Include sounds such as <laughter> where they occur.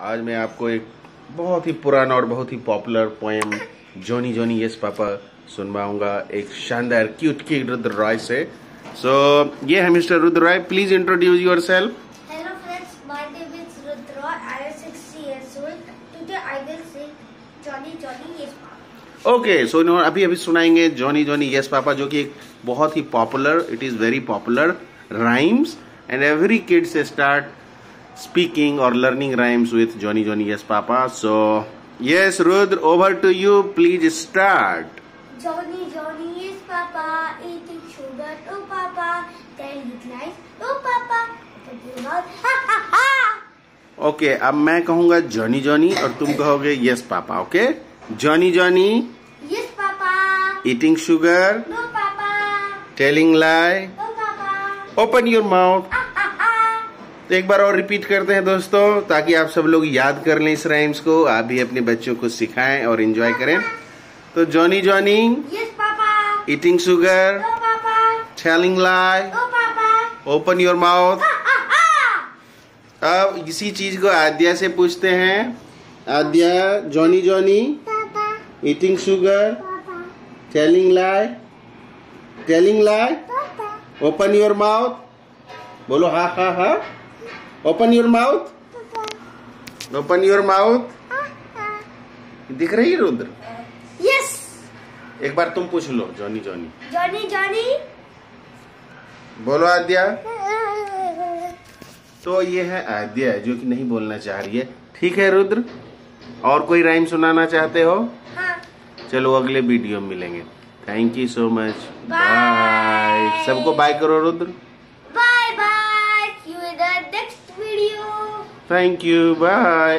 आज मैं आपको एक बहुत ही पुराना और बहुत ही popular poem Johnny Johnny yes papa सुनवाऊँगा एक शानदार क्यूट की रुद्र रॉय से सो so, ये है mister Rudra Roy please introduce yourself Hello friends, my name is Rudra. I am 60 years old. Today I will sing Johnny Johnny Yes Papa. Okay so अभी अभी सुनाएँगे Johnny Johnny yes पापा जो कि एक बहुत ही popular it is very popular rhymes and every kids start speaking और learning rhymes with Johnny Johnny yes papa so yes Rudra over to you please start Johnny Johnny Yes Papa, eating sugar. Oh Papa, telling lies. Oh Papa, open your mouth. Ha ha ha. Okay अब मैं कहूँगा Johnny Johnny और तुम कहोगे yes papa okay Johnny Johnny Yes Papa. Eating sugar No Papa. Telling lie No Papa. Open your mouth. तो एक बार और repeat करते हैं दोस्तों ताकि आप सब लोग याद कर लें इस राइम्स को आप भी अपने बच्चों को सिखाएँ और एंजॉय करें। तो Johnny Johnny eating sugar No telling lie open your mouth. अब इसी चीज़ को आद्या से पूछते हैं। Aadya Johnny Johnny eating sugar Papa. Telling lie telling lie open your mouth बोलो ha ha ha. Open your mouth open your mouth. दिख रही है रुद्र Yes. एक बार तुम पूछ लो जॉनी जॉनी जॉनी जॉनी बोलो आद्या। <laughs> तो ये है आद्या जो कि नहीं बोलना चाह रही है। ठीक है रुद्र? और कोई राइम सुनाना चाहते हो? हाँ. चलो अगले वीडियो में मिलेंगे। Thank you so much. Bye सबको बाय करो रुद्र। Thank you. Bye.